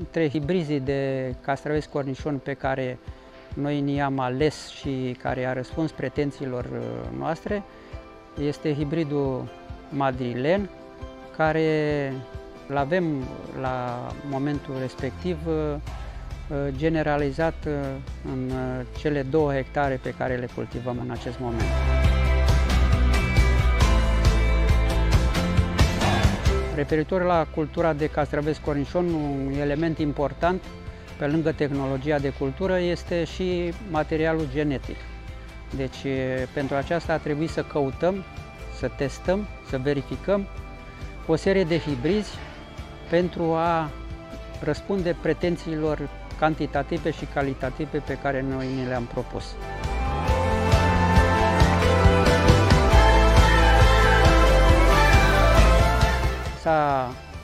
Între hibrizii de castraveți cornișon pe care noi ni-am ales și care a răspuns pretențiilor uh, noastre este hibridul madrilen, care îl avem la momentul respectiv uh, uh, generalizat în cele două hectare pe care le cultivăm în acest moment. Referitor la cultura de castraveți cornișon, un element important pe lângă tehnologia de cultură este și materialul genetic. Deci pentru aceasta a trebuit să căutăm, să testăm, să verificăm o serie de hibrizi pentru a răspunde pretențiilor cantitative și calitative pe care noi ni le-am propus.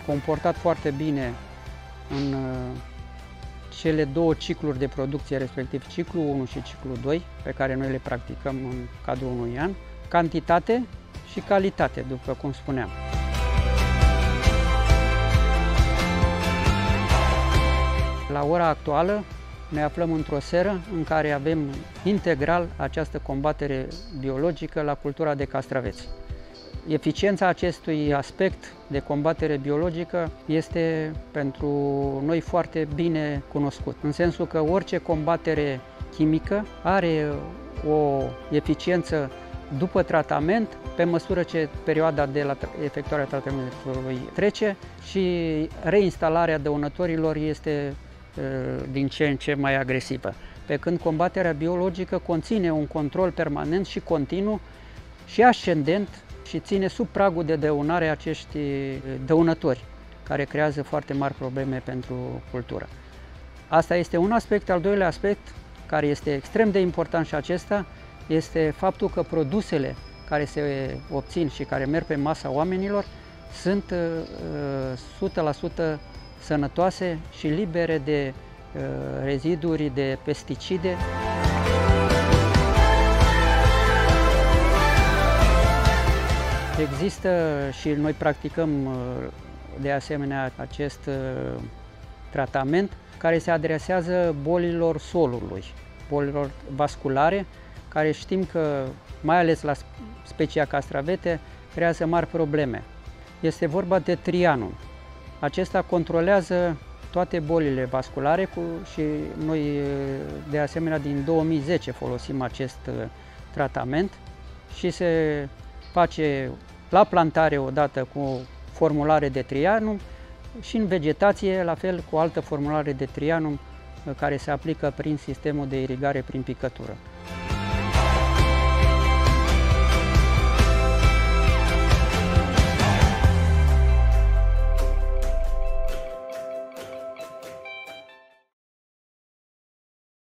Comportat foarte bine în uh, cele două cicluri de producție, respectiv ciclu 1 și ciclu 2, pe care noi le practicăm în cadrul unui an, cantitate și calitate, după cum spuneam. La ora actuală ne aflăm într-o seră în care avem integral această combatere biologică la cultura de castraveți. Eficiența acestui aspect de combatere biologică este pentru noi foarte bine cunoscut, în sensul că orice combatere chimică are o eficiență după tratament, pe măsură ce perioada de la efectuarea tratamentului trece și reinstalarea dăunătorilor este din ce în ce mai agresivă. Pe când combaterea biologică conține un control permanent și continuu și ascendent și ține sub pragul de dăunare acești dăunători, care creează foarte mari probleme pentru cultură. Asta este un aspect. Al doilea aspect, care este extrem de important și acesta, este faptul că produsele care se obțin și care merg pe masa oamenilor sunt uh, 100% sănătoase și libere de uh, reziduri, de pesticide. Există și noi practicăm uh, de asemenea acest uh, tratament care se adresează bolilor solului, bolilor vasculare, care știm că, mai ales la specia castravete, creează mari probleme. Este vorba de trianul. Acesta controlează toate bolile vasculare cu, și noi, uh, de asemenea, din 2010 folosim acest tratament și se face la plantare odată cu formulare de trianum și în vegetație la fel cu altă formulare de trianum uh, care se aplică prin sistemul de irigare prin picătură.